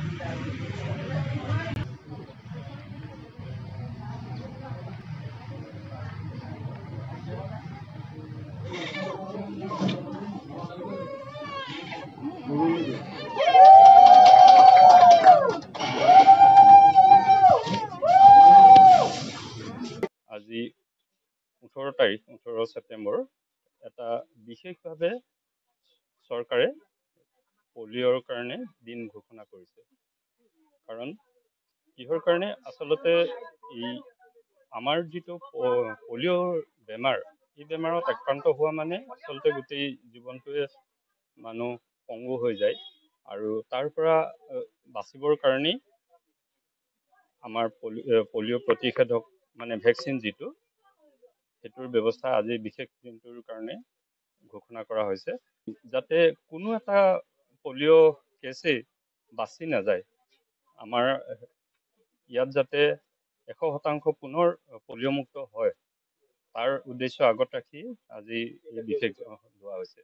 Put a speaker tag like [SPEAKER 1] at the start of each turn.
[SPEAKER 1] আজি ওঠৰ তাৰিখ ওঠৰ ছেপ্টেম্বৰ। এটা বিশেষভাৱে চৰকাৰে পলিঅ'ৰ কাৰণে দিন ঘোষণা কৰিছে। কাৰণ কিহৰ কাৰণে? আচলতে এই আমাৰ যিটো পলিঅ'ৰ বেমাৰ এই বেমাৰত আক্ৰান্ত হোৱা মানে আচলতে গোটেই জীৱনটোৱে মানুহ পংগু হৈ যায় আৰু তাৰ পৰা বাচিবৰ কাৰণেই আমাৰ পলি পলিঅ' প্ৰতিষেধক মানে ভেকচিন যিটো সেইটোৰ ব্যৱস্থা আজি বিশেষ দিনটোৰ কাৰণে ঘোষণা কৰা হৈছে। যাতে কোনো এটা পলিঅ' কেছেই বাচি নাযায়। আমাৰ ইয়াত যাতে এশ শতাংশ পুনৰ পলিঅ'মুক্ত হয় তাৰ উদ্দেশ্য আগত ৰাখি আজি বিশেষ লোৱা হৈছে।